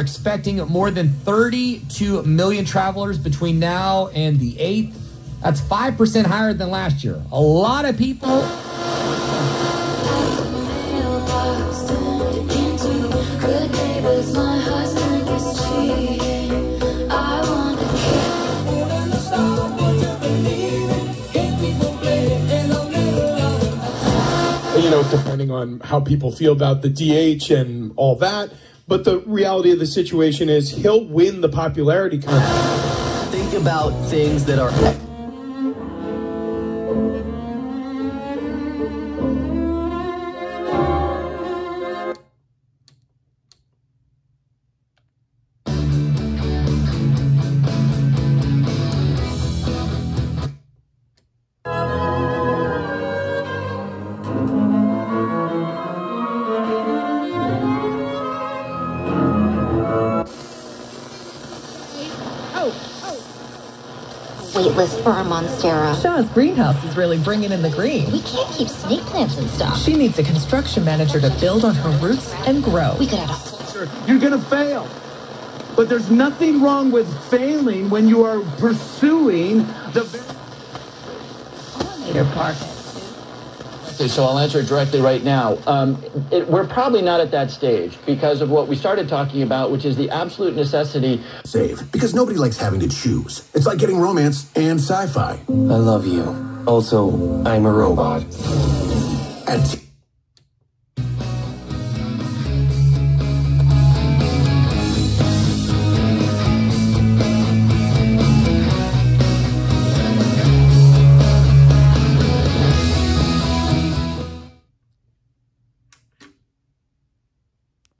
expecting more than 32 million travelers between now and the 8th. That's 5% higher than last year. A lot of people. you know, depending on how people feel about the DH and all that. But the reality of the situation is he'll win the popularity contest. Think about things that are waitlist for our monstera. Shaw's greenhouse is really bringing in the green. We can't keep snake plants and stuff. She needs a construction manager to build on her roots and grow. We could add a whole You're going to fail. But there's nothing wrong with failing when you are pursuing the pollinator park. Okay, so I'll answer it directly right now. Um, it, we're probably not at that stage because of what we started talking about, which is the absolute necessity. Save, because nobody likes having to choose. It's like getting romance and sci-fi. I love you. Also, I'm a robot. And